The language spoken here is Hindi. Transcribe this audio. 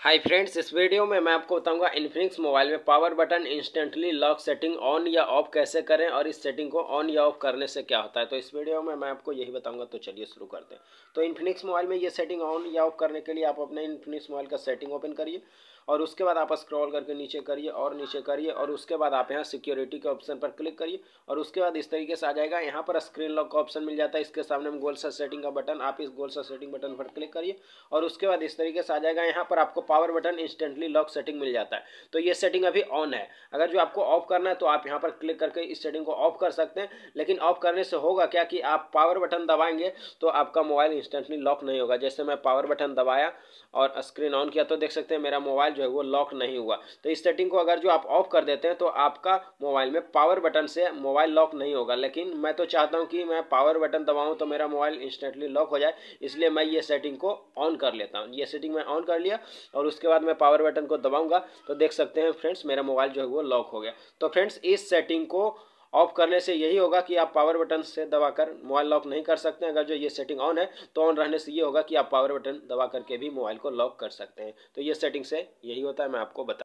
हाय फ्रेंड्स इस वीडियो में मैं आपको बताऊँगा इन्फिनिक्स मोबाइल में power button instantly lock setting on या ऑफ़ कैसे करें और इस सेटिंग को ऑन या ऑफ़ करने से क्या होता है। तो इस वीडियो में मैं आपको यही बताऊँगा तो चलिए शुरू करते हैं। तो इन्फिनिक्स मोबाइल में ये सेटिंग ऑन या ऑफ़ करने के लिए आप अपने इन्फिनिक्स मोबाइल का सेटिंग ओपन करिए और उसके बाद आप स्क्रॉल करके नीचे करिए और नीचे करिए और उसके बाद आप यहाँ सिक्योरिटी के ऑप्शन पर क्लिक करिए और उसके बाद इस तरीके से आ जाएगा। यहाँ पर स्क्रीन लॉक का ऑप्शन मिल जाता है। इसके सामने में गोल सा सेटिंग का बटन आप इस गोल सा सेटिंग बटन पर क्लिक करिए और उसके बाद इस तरीके से आ जाएगा। यहाँ पर आपको power button instantly lock setting मिल जाता है। तो ये सेटिंग अभी ऑन है। अगर जो आपको ऑफ़ करना है तो आप यहाँ पर क्लिक करके इस सेटिंग को ऑफ़ कर सकते हैं। लेकिन ऑफ़ करने से होगा क्या कि आप पावर बटन दबाएँगे तो आपका मोबाइल इंस्टेंटली लॉक नहीं होगा। जैसे मैं पावर बटन दबाया और स्क्रीन ऑन किया तो देख सकते हैं मेरा मोबाइल जो है वो लॉक नहीं हुआ। तो इस सेटिंग को अगर जो आप ऑफ़ कर देते हैं तो आपका मोबाइल में पावर बटन से मोबाइल लॉक नहीं होगा। लेकिन मैं तो चाहता हूँ कि मैं पावर बटन दबाऊँ तो मेरा मोबाइल इंस्टेंटली लॉक हो जाए। इसलिए मैं ये सेटिंग को ऑन कर लेता हूँ। ये सेटिंग मैं ऑन कर लिया और उसके बाद मैं पावर बटन को दबाऊँगा तो देख सकते हैं फ्रेंड्स मेरा मोबाइल जो है वो लॉक हो गया। तो फ्रेंड्स इस सेटिंग को ऑफ़ करने से यही होगा कि आप पावर बटन से दबाकर मोबाइल लॉक नहीं कर सकते अगर जो ये सेटिंग ऑन है तो ऑन रहने से ये होगा कि आप पावर बटन दबा करके भी मोबाइल को लॉक कर सकते हैं। तो ये सेटिंग से यही होता है, मैं आपको बता